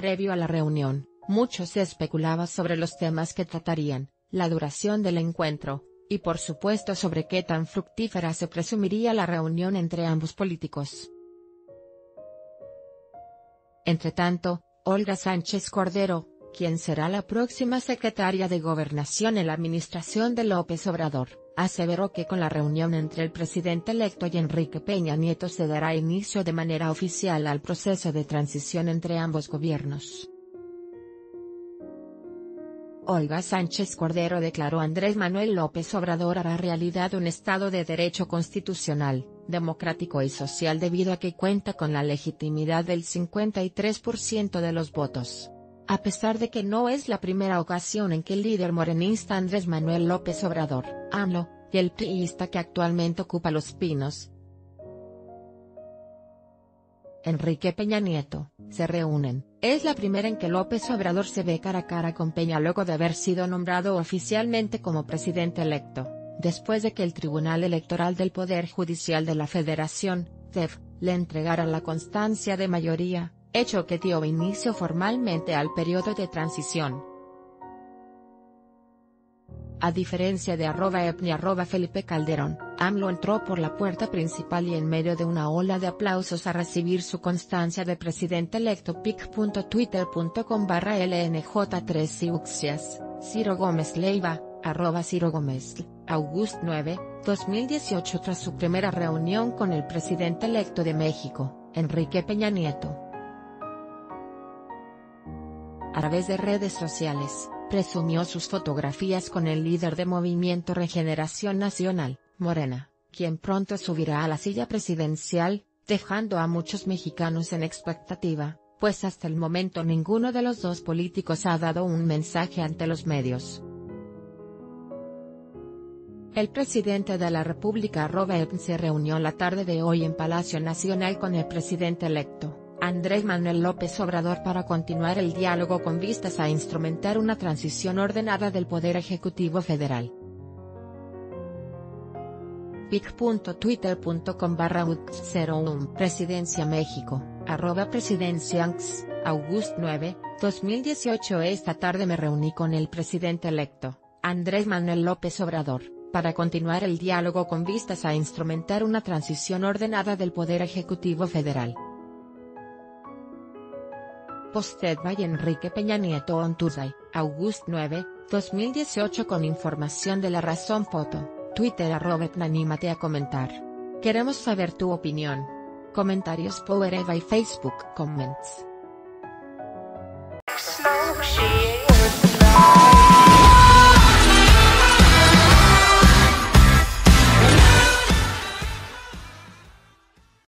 Previo a la reunión, mucho se especulaba sobre los temas que tratarían, la duración del encuentro, y por supuesto sobre qué tan fructífera se presumiría la reunión entre ambos políticos. Entretanto, Olga Sánchez Cordero, quien será la próxima secretaria de Gobernación en la administración de López Obrador, aseveró que con la reunión entre el presidente electo y Enrique Peña Nieto se dará inicio de manera oficial al proceso de transición entre ambos gobiernos. Olga Sánchez Cordero declaró Andrés Manuel López Obrador hará realidad un Estado de Derecho constitucional, democrático y social debido a que cuenta con la legitimidad del 53% de los votos. A pesar de que no es la primera ocasión en que el líder morenista Andrés Manuel López Obrador, AMLO, y el priista que actualmente ocupa Los Pinos, Enrique Peña Nieto, se reúnen. Es la primera en que López Obrador se ve cara a cara con Peña luego de haber sido nombrado oficialmente como presidente electo, después de que el Tribunal Electoral del Poder Judicial de la Federación, TEF, le entregara la constancia de mayoría, hecho que dio inicio formalmente al periodo de transición. A diferencia de arroba epni arroba Felipe Calderón, AMLO entró por la puerta principal y en medio de una ola de aplausos a recibir su constancia de presidente electo pic.twitter.com barra LNJ3 Siuxias, Ciro Gómez Leiva, arroba Ciro Gómez, August 9, 2018 tras su primera reunión con el presidente electo de México, Enrique Peña Nieto. A través de redes sociales, presumió sus fotografías con el líder de Movimiento Regeneración Nacional, Morena, quien pronto subirá a la silla presidencial, dejando a muchos mexicanos en expectativa, pues hasta el momento ninguno de los dos políticos ha dado un mensaje ante los medios. El presidente de la República Robert se reunió la tarde de hoy en Palacio Nacional con el presidente electo. Andrés Manuel López Obrador para continuar el diálogo con vistas a instrumentar una transición ordenada del Poder Ejecutivo Federal. pic.twitter.com barra 01 Presidencia México, arroba presidencianx, August 9, 2018 Esta tarde me reuní con el presidente electo, Andrés Manuel López Obrador, para continuar el diálogo con vistas a instrumentar una transición ordenada del Poder Ejecutivo Federal. Posted by Enrique Peña Nieto on Tuesday, August 9, 2018 con información de La Razón Foto, Twitter arroba anímate a comentar. Queremos saber tu opinión. Comentarios Powered by Facebook Comments.